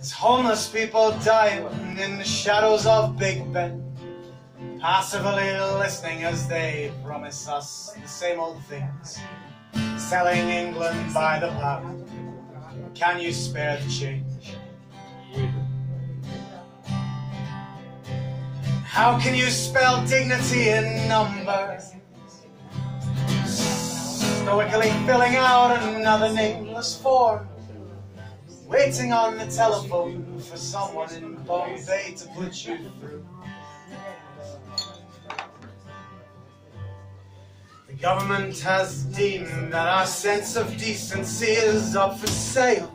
As homeless people dying in the shadows of Big Ben, passively listening as they promise us the same old things, selling England by the pound. Can you spare the change? How can you spell dignity in numbers? Stoically filling out another nameless form Waiting on the telephone for someone in Bombay to put you through. The government has deemed that our sense of decency is up for sale.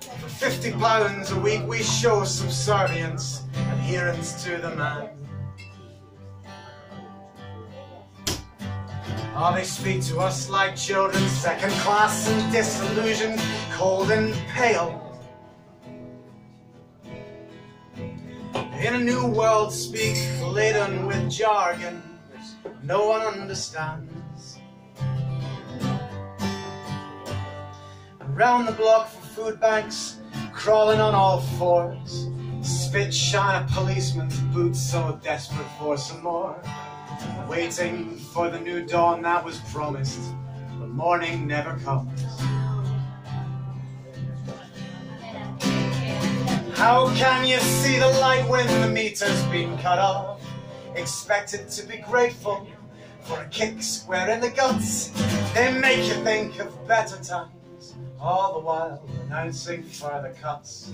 For 50 pounds a week we show subservience, adherence to the man. Oh, they speak to us like children, second class and disillusioned, cold and pale. In a new world speak laden with jargon no one understands. Around the block for food banks, crawling on all fours, spit shine a policeman's boots so desperate for some more waiting for the new dawn that was promised, but morning never comes. How can you see the light when the meter's been cut off? Expected to be grateful for a kick square in the guts. They make you think of better times, all the while announcing further cuts.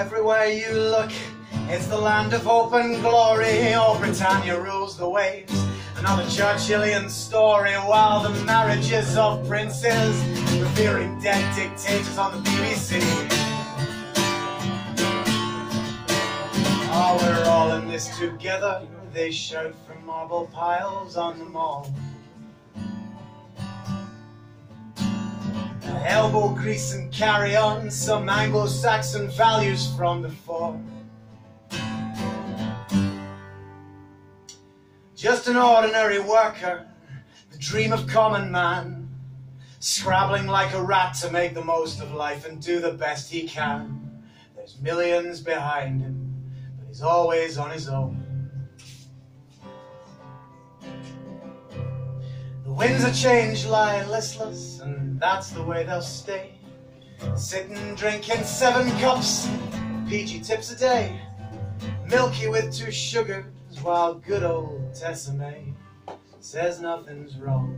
Everywhere you look, it's the land of hope and glory. Oh, Britannia rules the waves. Another Churchillian story while the marriages of princes revering dead dictators on the BBC. Oh, ah, we're all in this together, they shout from marble piles on the mall. Elbow grease and carry on some Anglo-Saxon values from the fore. Just an ordinary worker, the dream of common man, scrabbling like a rat to make the most of life and do the best he can. There's millions behind him, but he's always on his own. Winds of change lie listless, and that's the way they'll stay. Sitting drinking seven cups, PG Tips a day. Milky with two sugars, while good old Theresa May says nothing's wrong.